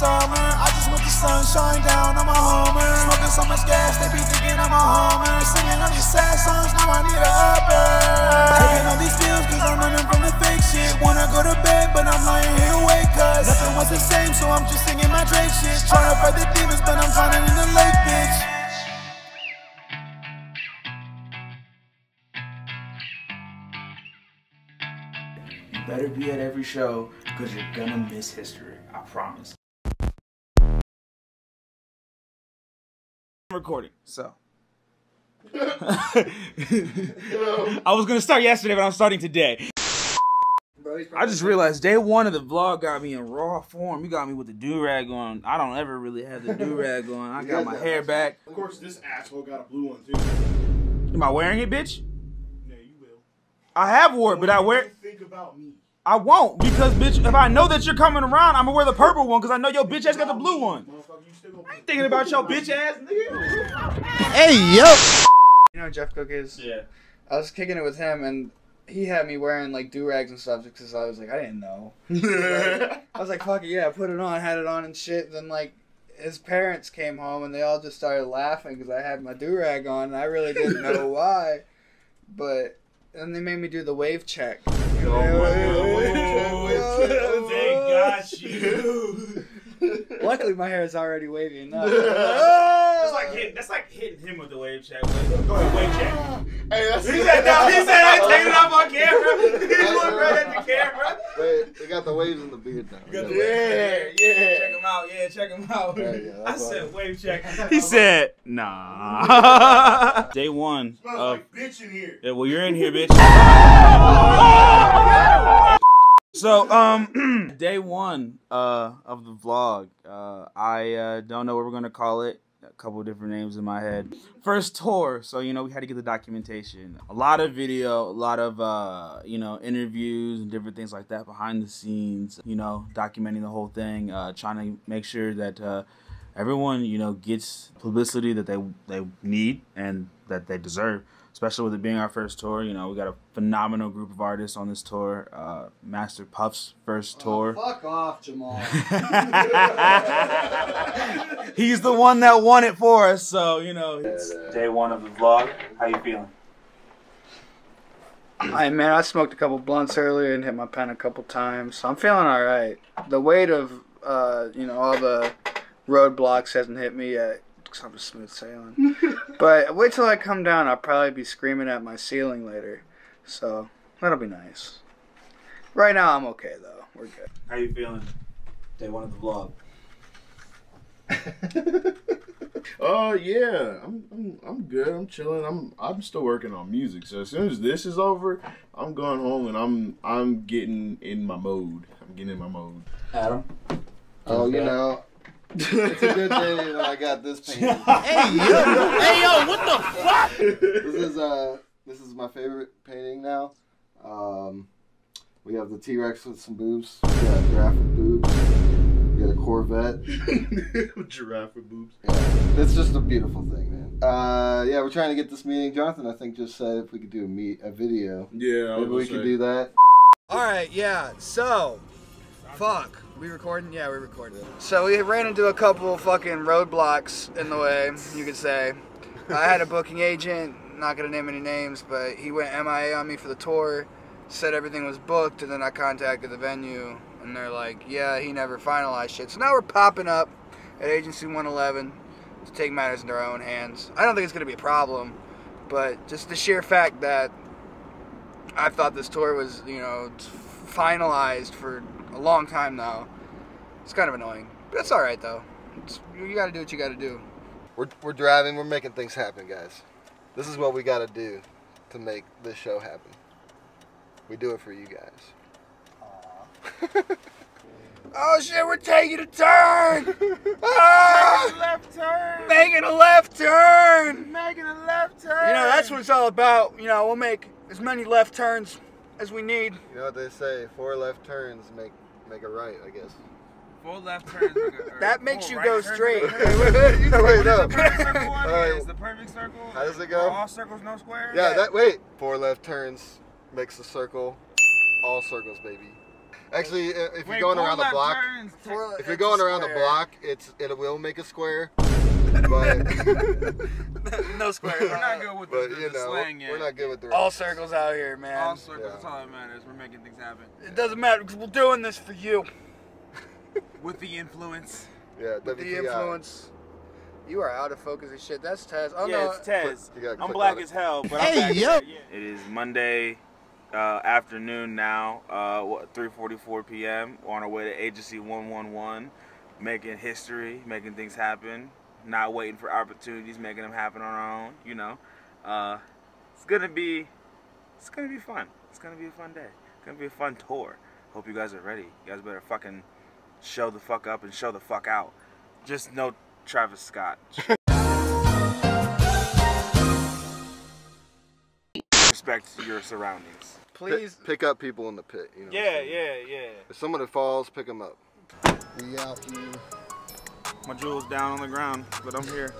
summer. I just want the down on my Hummer. Smoking so much gas, they be thinking I'm a Hummer. Singing all these sad songs, now I need a upper. Taking all these cause I'm running from the fake shit. Wanna go to bed, but I'm lying here awake, cause nothing was the same, so I'm just singing my Drake shit. Trying to fight the demons, but I'm drowning in the lake, bitch. You better be at every show because you're gonna miss history. I promise. Recording, so. I was gonna start yesterday, but I'm starting today. I just realized day one of the vlog got me in raw form. You got me with the do rag on. I don't ever really have the do rag on. I got my hair back. Of course, this asshole got a blue one too. Am I wearing it, bitch? Yeah, you will. I have wore it, but I wear. Think about me. I won't because, bitch, if I know that you're coming around, I'm gonna wear the purple one because I know your bitch ass got the blue one. Motherfucker, you still gonna I ain't thinking about your bitch ass nigga. Hey yo! You know who Jeff Cook is? Yeah. I was kicking it with him and he had me wearing like do rags and stuff because I was like, I didn't know. I was like, fuck it, yeah, I put it on, had it on and shit. Then like his parents came home and they all just started laughing because I had my do rag on and I really didn't know why. But then they made me do the wave check. They got you. Luckily, my hair is already wavy enough. That's like hitting. That's like hitting him with the wave check. Go ahead, wave check. Hey, that's He said no. He said I ain't taking it off on camera. He looked right at the camera. Wait, they got the waves in the beard now. You got Yeah. check. Yeah, Check him out. Yeah, check him out. Yeah, yeah, I said fine. wave check. He said nah. Day one Smells of. like bitch in here. Yeah, well, you're in here, bitch. So, um, day one uh, of the vlog. Uh, I uh, don't know what we're gonna call it. A couple different names in my head. First tour, so you know we had to get the documentation. A lot of video, a lot of uh, you know interviews and different things like that behind the scenes. You know, documenting the whole thing, uh, trying to make sure that uh, everyone you know gets publicity that they they need and that they deserve especially with it being our first tour. You know, we got a phenomenal group of artists on this tour. Uh, Master Puff's first tour. Fuck off, Jamal. He's the one that won it for us, so you know. It's day one of the vlog. How you feeling? Hey man, I smoked a couple blunts earlier and hit my pen a couple times, so I'm feeling all right. The weight of, uh, you know, all the roadblocks hasn't hit me yet. Cause I'm just smooth sailing. but wait till I come down. I'll probably be screaming at my ceiling later, so that'll be nice. Right now, I'm okay though. We're good. How you feeling? Day one of the vlog. Oh yeah, I'm, I'm I'm good. I'm chilling. I'm I'm still working on music. So as soon as this is over, I'm going home and I'm I'm getting in my mode. I'm getting in my mode. Adam. Oh, you know, it's a good day that I got this painting. Hey yo, hey yo, what the fuck? this is uh, this is my favorite painting now. Um, we have the T Rex with some boobs. We got a giraffe with boobs. We got a Corvette. Giraffe with boobs. Yeah, it's just a beautiful thing, man. Uh, yeah, we're trying to get this meeting. Jonathan, I think, just said if we could do a meet a video. Yeah, I Maybe we could do that. All right, yeah. So, fuck. We recording? Yeah, we recording. So we ran into a couple fucking roadblocks in the way, you could say. I had a booking agent, not gonna name any names, but he went MIA on me for the tour, said everything was booked, and then I contacted the venue, and they're like, yeah, he never finalized shit. So now we're popping up at Agency 111 to take matters into our own hands. I don't think it's gonna be a problem, but just the sheer fact that I thought this tour was, you know, finalized for a long time now. It's kind of annoying, but it's all right though. It's, you got to do what you got to do. We're, we're driving. We're making things happen, guys. This is what we got to do to make this show happen. We do it for you guys. Oh shit, we're taking a turn! ah, Left turn. making a left turn! Making a left turn. You know, that's what it's all about. You know, we'll make as many left turns as we need. You know what they say? Four left turns make make a right, I guess. Four left turns. That makes you go straight. Wait, no. perfect circle one Alright. is the perfect circle. How does it where go? All circles, no squares. Yeah, that wait. Four left turns makes a circle. All circles, baby. Actually, uh, if you're Wait, going around the block, turns. For- if you're going a around the block, it's it will make a square. But no square. We're not good with but the, the, you the know slang yet. we're not good with the All circles out here, man. All circles, Yeah. that's all that matters. We're making things happen. It doesn't matter because we're doing this for you. With the influence. yeah The influence. You are out of focus as shit. That's Taz. Oh yeah, no. it's Tez. You I'm black as hell, but Hey, I'm back. yep. It is Monday uh, afternoon now, uh, what, 3:44 p.m. On our way to Agency 111, making history, making things happen, not waiting for opportunities, making them happen on our own. You know, uh, it's gonna be, it's gonna be fun. It's gonna be a fun day. It's gonna be a fun tour. Hope you guys are ready. You guys better fucking show the fuck up and show the fuck out. Just no Travis Scott. Respect your surroundings. Please. Pick, pick up people in the pit. You know Yeah, yeah, yeah. If someone falls, pick them up. We out here. My jewel's down on the ground, but I'm here.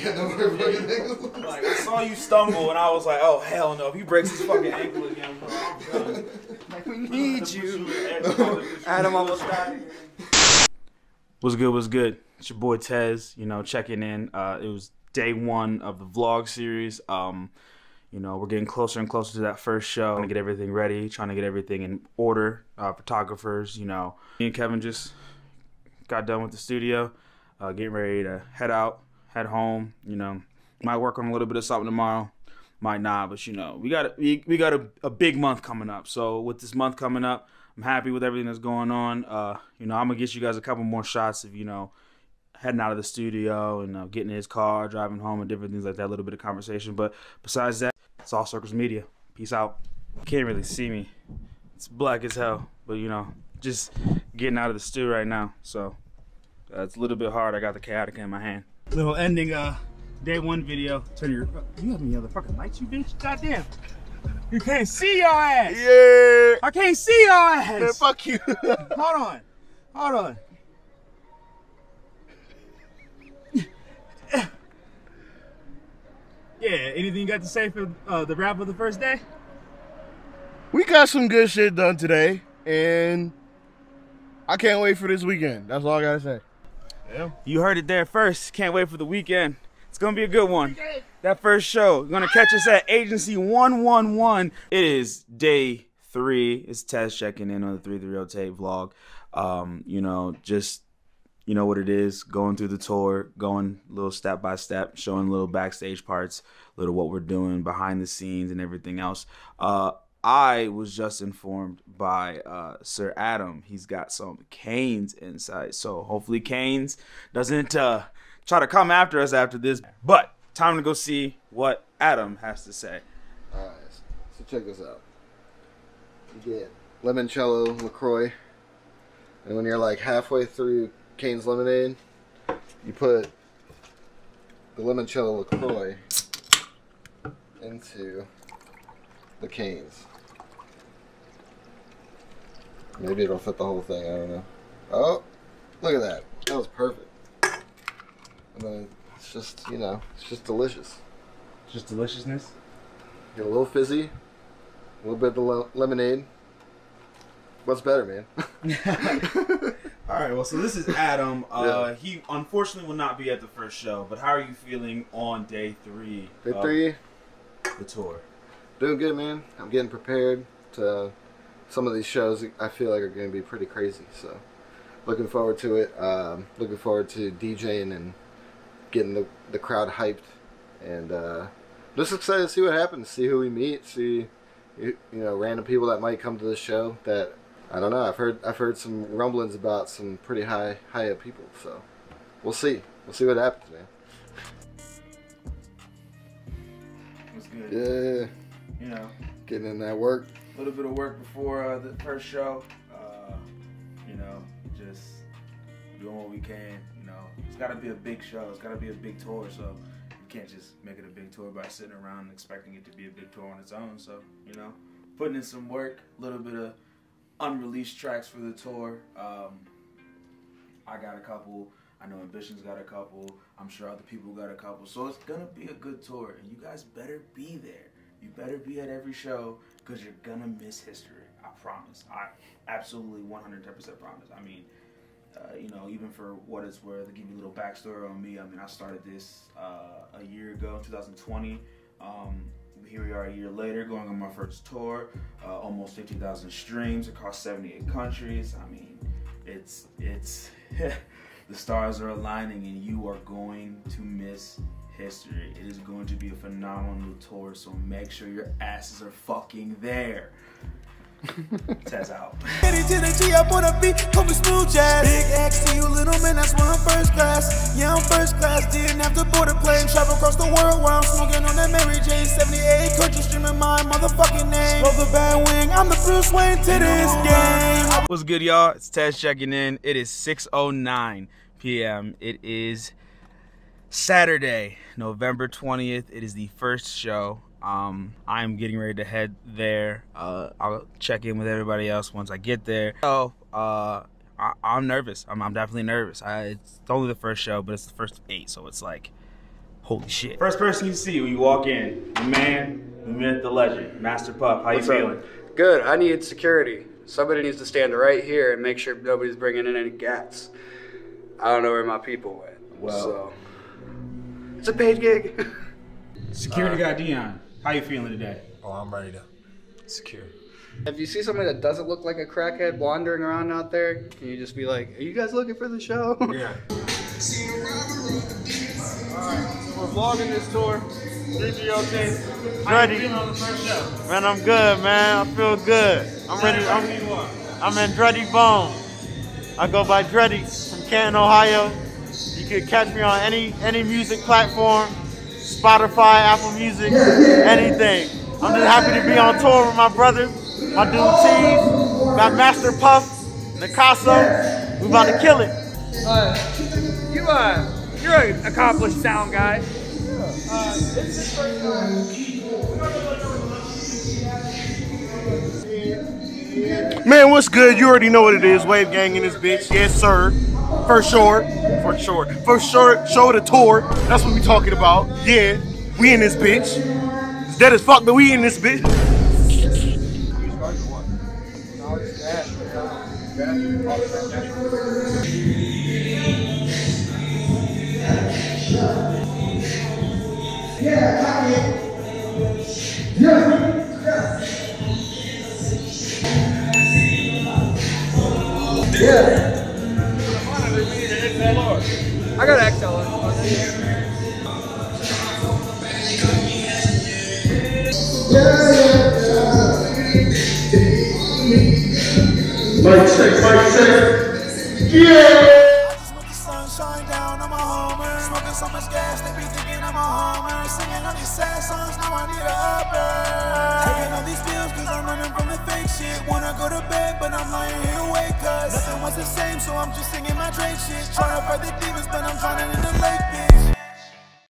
Yeah, no more fucking things. Like I saw you stumble, and I was like, "Oh hell no!" If he breaks his fucking ankle again, bro, I'm we need you. Adam Adam almost died. What's good? What's good? It's your boy Tez. You know, checking in. Uh, it was day one of the vlog series. Um, you know, we're getting closer and closer to that first show. Trying to get everything ready, trying to get everything in order. Uh, photographers, you know, me and Kevin just got done with the studio, uh, getting ready to head out, head home. You know, might work on a little bit of something tomorrow, might not, but you know, we got we, we got a, a big month coming up. So with this month coming up, I'm happy with everything that's going on. Uh, you know, I'm gonna get you guys a couple more shots of you know heading out of the studio and uh, getting in his car, driving home, and different things like that. A little bit of conversation, but besides that, it's all Circles Media. Peace out. Can't really see me. It's black as hell, but you know, just getting out of the stew right now. So uh, it's a little bit hard. I got the chaotic in my hand. Little ending uh day one video. Turn your you have any other fucking lights, you bitch? Goddamn. You can't see your ass. Yeah. I can't see your ass. Man, fuck you. Hold on. Hold on. yeah, anything you got to say for uh, the wrap of the first day? we got some good shit done today, and I can't wait for this weekend. That's all I gotta say. You heard it there first. Can't wait for the weekend. It's gonna be a good one. That first show, gonna catch us at Agency 111. It is day three. It's Tez checking in on the 330 tape vlog. Um, you know, just you know what it is, going through the tour, going little step by step, showing little backstage parts, little what we're doing behind the scenes and everything else. Uh I was just informed by uh, Sir Adam. He's got some Cane's insight. So hopefully Cane's doesn't uh, try to come after us after this. But time to go see what Adam has to say. Alright, so check this out. You get limoncello LaCroix, and when you're like halfway through Cane's Lemonade, you put the limoncello LaCroix into the Cane's. Maybe it'll fit the whole thing, I don't know. Oh, look at that. That was perfect. And then it's just, you know, it's just delicious. Just deliciousness. Get a little fizzy, a little bit of the lemonade. What's better, man? All right, well, so this is Adam. Uh, Yeah. He unfortunately will not be at the first show, but how are you feeling on day three? Day three, the tour. doing good, man. I'm getting prepared to some of these shows. I feel like are going to be pretty crazy. So, looking forward to it. Um, looking forward to DJing and getting the, the crowd hyped, and uh, just excited to see what happens. See who we meet. See you, you know random people that might come to the show that I don't know. I've heard I've heard some rumblings about some pretty high high up people. So we'll see. We'll see what happens, man. What's good? Yeah. you know, Getting in that work. A little bit of work before uh, the first show. Uh, you know, just doing what we can. You know, it's got to be a big show. It's got to be a big tour. So you can't just make it a big tour by sitting around expecting it to be a big tour on its own. So you know, putting in some work, a little bit of unreleased tracks for the tour. Um, I got a couple. I know Ambition's got a couple. I'm sure other people got a couple. So it's gonna be a good tour, and you guys better be there. You better be at every show because you're gonna miss history. I promise. I absolutely 110% promise. I mean, uh, you know, even for what it's worth, give you a little backstory on me. I mean, I started this uh, a year ago, in 2020. Um, here we are a year later, going on my first tour. Uh, almost 50,000 streams across 78 countries. I mean, it's it's the stars are aligning, and you are going to miss history. It is going to be a phenomenal tour, so make sure your asses are fucking there. Tez out. Get it to the G up on a beat, smooth jazz. Big X to you, little man, that's why I'm first class. Yeah, I'm first class, didn't have to board a plane. Travel across the world while I'm smoking on that Mary Jane. 78 countries streaming my motherfucking name. Roll the bad wing, I'm the Bruce Wayne to this game. What's good, y'all? It's Tez checking in. It is 6:09 p.m. It is Saturday, November 20th. It is the first show. Um, I'm getting ready to head there. Uh, I'll check in with everybody else once I get there. So, uh, I, I'm nervous. I'm, I'm definitely nervous. I, it's only the first show, but it's the first eight, so it's like, holy shit. First person you see when you walk in, the man, the myth, the legend, Master Puff. How What's you up? feeling? Good. I need security. Somebody needs to stand right here and make sure nobody's bringing in any gats. I don't know where my people went. Well. so it's a paid gig. Security guy Dion. How you feeling today? Oh, I'm ready to secure. if you see somebody that doesn't look like a crackhead wandering around out there, can you just be like, "Are you guys looking for the show?" Yeah. We're vlogging this tour. 3 okay? Ready. feeling on the first show? Man, I'm good, man. I feel good. I'm ready. I'm. I'm in Dreddy Bone. I go by Dreddy from Canton, Ohio. You can catch me on any any music platform, Spotify, Apple Music, anything. I'm just happy to be on tour with my brother, my dude T, my Master Puff, Nicasso. We about to kill it. You uh, you're an accomplished sound guy. Man, what's good? You already know what it is. Wave Gang in this bitch. Yes, sir. For sure. For sure. For sure. Show the tour. That's what we talking about. Yeah. We in this bitch. It's dead as fuck, but we in this bitch. I got XL. I just want the sunshine down on my homer. Smoking so much gas, they be thinking I'm a homer. Singing all these sad songs, now I need a upper. Taking all these pills, cause I'm running from the fake shit. Wanna go to bed, but I'm lying here awake, cause nothing was the same, so I'm just singing my Drake shit. To the demons, but I'm drowning in the lake.